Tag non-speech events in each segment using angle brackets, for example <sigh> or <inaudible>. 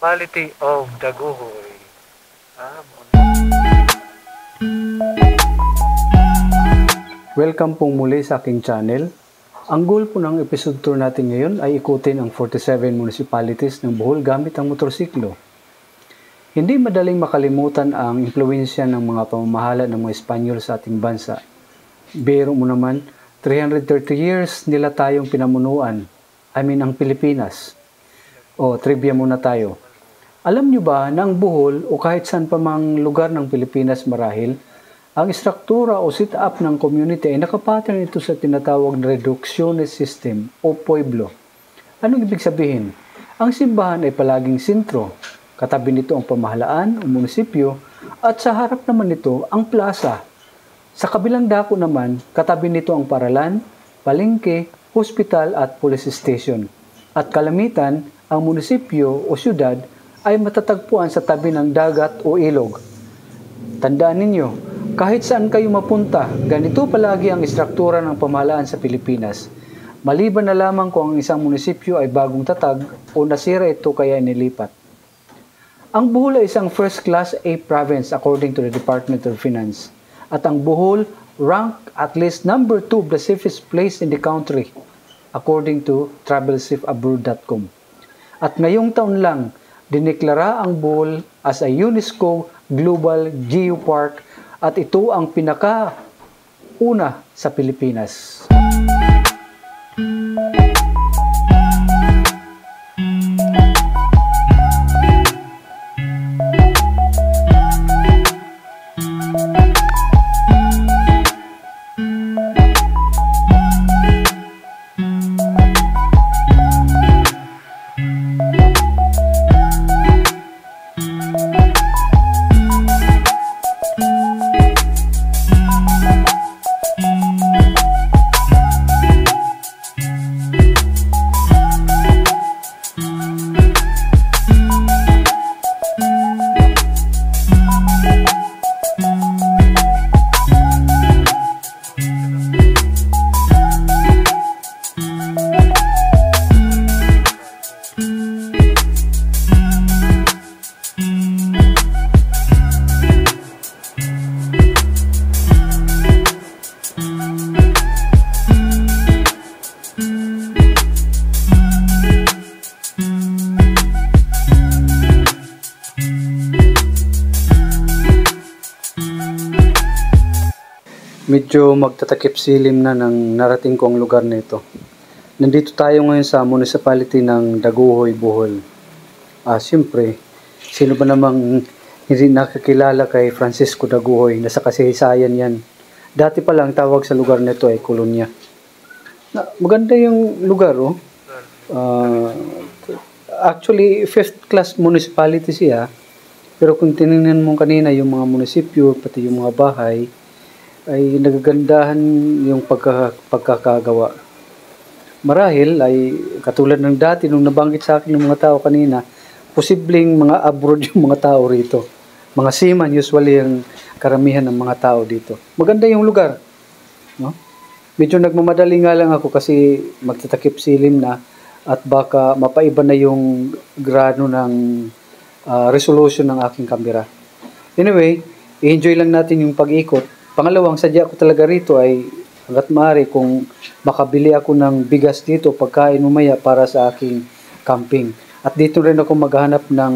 municipality of Daguhoy. Ah, Welcome pong muli sa aking channel. Ang goal po ng episode tour natin ngayon ay ikutin ang 47 municipalities ng Bohol gamit ang motorsiklo. Hindi madaling makalimutan ang impluensya ng mga pamamahala ng mga Espanyol sa ating bansa. Biro mo naman, 330 years nila tayong pinamunuan. I mean, ang Pilipinas. O, trivia muna tayo. Alam nyo ba na ang Bohol o kahit saan pa mang lugar ng Pilipinas marahil, ang istruktura o sit-up ng community ay nakapattern ito sa tinatawag na reductionist system o pueblo. Anong ibig sabihin? Ang simbahan ay palaging sentro, katabi nito ang pamahalaan o munisipyo, at sa harap naman nito ang plaza. Sa kabilang dako naman, katabi nito ang paralan, palengke, hospital at police station. At kalamitan, ang munisipyo o syudad ay matatagpuan sa tabi ng dagat o ilog. Tandaan ninyo, kahit saan kayo mapunta, ganito palagi ang istruktura ng pamahalaan sa Pilipinas. Maliban na lamang kung ang isang munisipyo ay bagong tatag o nasira ito kaya nilipat. Ang Bohol ay isang first-class A province according to the Department of Finance. At ang Bohol rank at least number 2 of the safest place in the country according to travelsafeabroad.com. At ngayong taon lang, dineklara ang Bohol as a UNESCO Global Geopark at ito ang pinaka una sa Pilipinas. Medyo magtatakip silim na ng narating kong lugar nito. Nandito tayo ngayon sa municipality ng Daguhoy, Bohol. Ah, siyempre, sino ba namang hindi nakakilala kay Francisco Daguhoy na sa kasaysayan yan. Dati pa lang tawag sa lugar nito ay Kolonya. Na, maganda yung lugar, oh. Ah, actually, fifth class municipality siya. Pero kung tinignan mo kanina yung mga munisipyo, pati yung mga bahay, ay nagagandahan yung pagka, pagkakagawa. Marahil ay katulad ng dati nung nabanggit sa akin ng mga tao kanina, posibleng mga abroad <laughs> yung mga tao rito. Mga seaman usually ang karamihan ng mga tao dito. Maganda yung lugar. No? Medyo nagmamadali nga lang ako kasi magtatakip silim na at baka mapaiba na yung grano ng uh, resolution ng aking kamera. Anyway, i-enjoy lang natin yung pag-ikot Pangalawang sadya ko talaga rito ay hanggat maaari kung makabili ako ng bigas dito, pagkain umaya para sa aking camping. At dito rin ako maghanap ng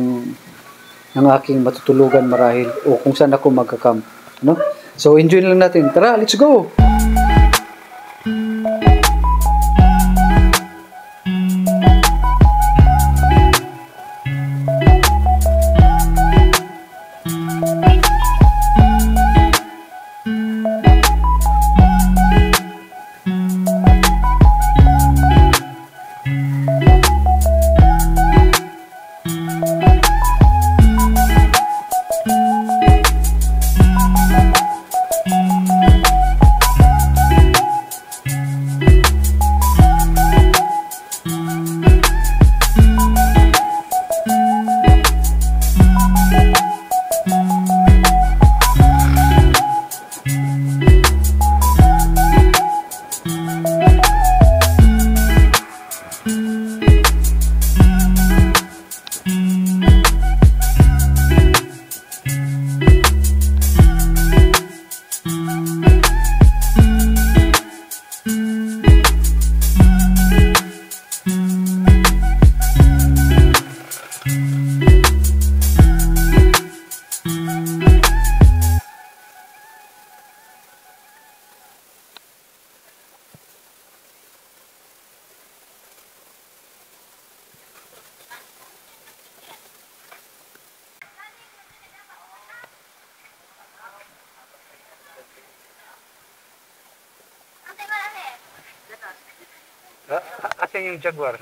ng aking matutulugan marahil o kung saan ako magka-camp. No? So enjoy lang natin. Tara, let's go! Ah, ah, asan yung Jaguar?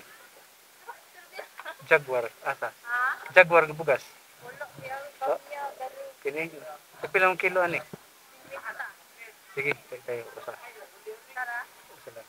Jaguar, asa? Jaguar bugas. Ah, kini. Sa pilang kilo ani? Sige, tayo. Usa. Usa lang.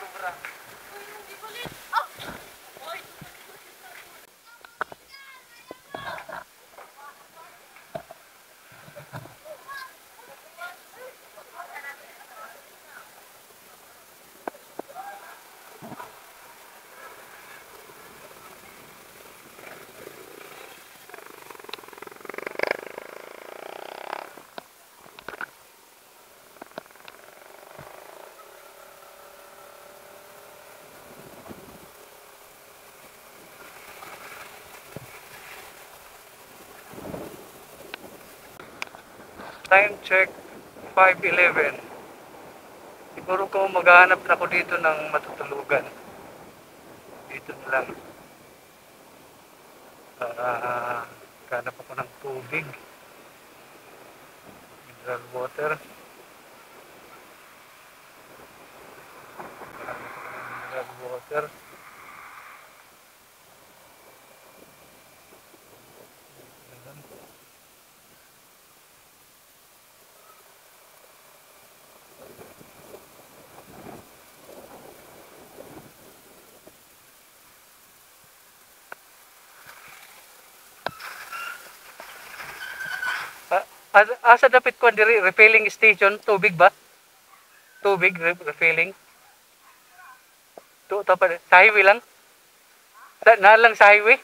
sopra. Time check 5.11. Siguro ko maghahanap na ako dito ng matutulugan. Dito na lang. Ah, hanap ako ng tubig. Mineral water. Mineral water. Asa, dapat ko diri refilling station tubig ba? Tubig re- refilling. To pa sa highway lang. Sa, na lang sa highway.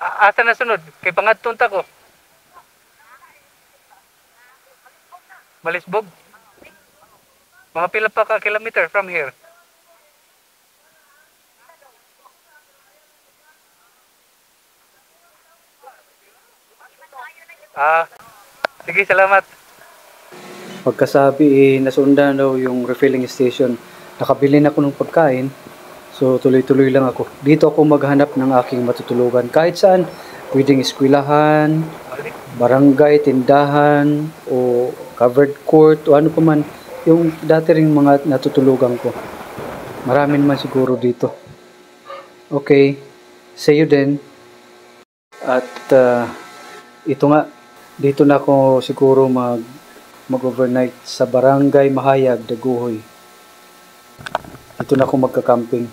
Asa na sunod? Kay pangadton ta ko. Malisbog. Mga pila pa ka kilometer from here. Ah, sige, salamat. Pagkasabi, eh, nasundan daw yung refilling station. Nakabili na ako ng pagkain. So, tuloy-tuloy lang ako. Dito ako maghanap ng aking matutulugan. Kahit saan, pwedeng eskwelahan, barangay, tindahan, o covered court, o ano pa man. Yung dati rin mga natutulugan ko. Marami naman siguro dito. Okay. See you then. At ah, ito nga, dito na ako siguro mag mag-overnight sa Barangay Mahayag, Daguhoy. Dito na ako magka-camping.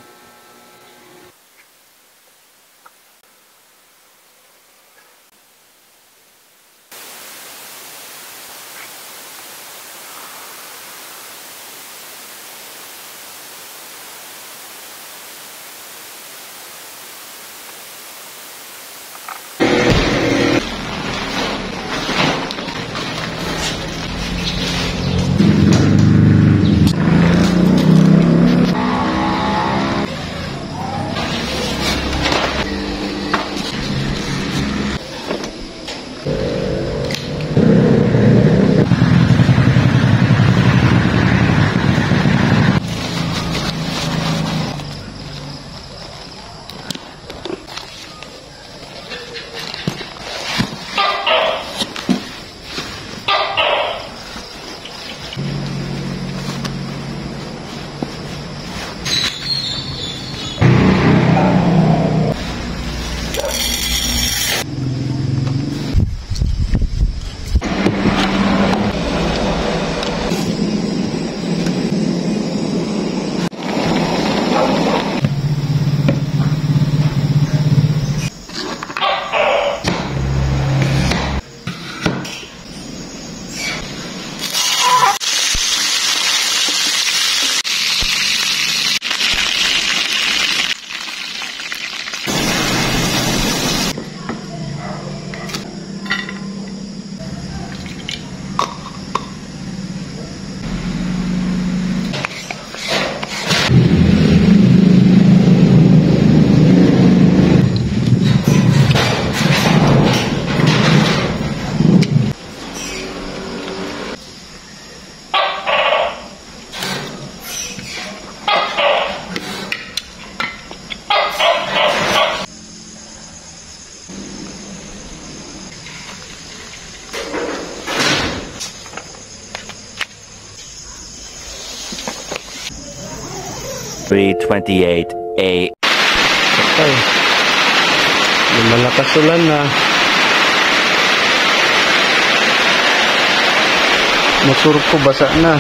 3:28 a. Patay. May malakas ulan na. Motor ko basa na.